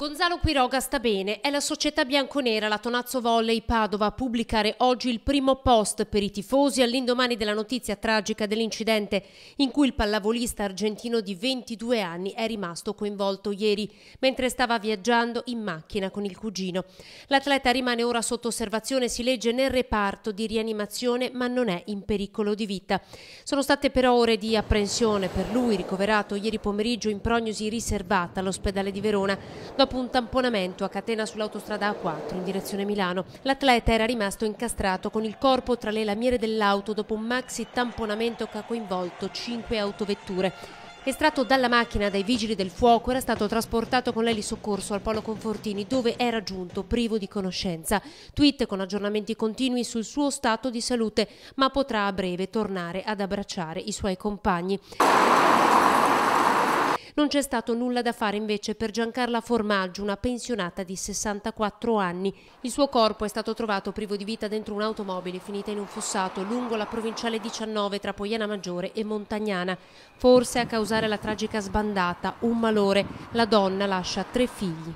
Gonzalo Quiroga sta bene, è la società bianconera, la Tonazzo Volley Padova, a pubblicare oggi il primo post per i tifosi all'indomani della notizia tragica dell'incidente in cui il pallavolista argentino di 22 anni è rimasto coinvolto ieri mentre stava viaggiando in macchina con il cugino. L'atleta rimane ora sotto osservazione, si legge nel reparto di rianimazione ma non è in pericolo di vita. Sono state però ore di apprensione per lui, ricoverato ieri pomeriggio in prognosi riservata all'ospedale di Verona. Dopo dopo un tamponamento a catena sull'autostrada A4 in direzione Milano. L'atleta era rimasto incastrato con il corpo tra le lamiere dell'auto dopo un maxi tamponamento che ha coinvolto cinque autovetture. Estratto dalla macchina dai vigili del fuoco, era stato trasportato con l'elisoccorso al Polo Confortini, dove era giunto privo di conoscenza. Tweet con aggiornamenti continui sul suo stato di salute, ma potrà a breve tornare ad abbracciare i suoi compagni. Non c'è stato nulla da fare invece per Giancarla Formaggio, una pensionata di 64 anni. Il suo corpo è stato trovato privo di vita dentro un'automobile finita in un fossato lungo la provinciale 19 tra Poiana Maggiore e Montagnana. Forse a causare la tragica sbandata, un malore. La donna lascia tre figli.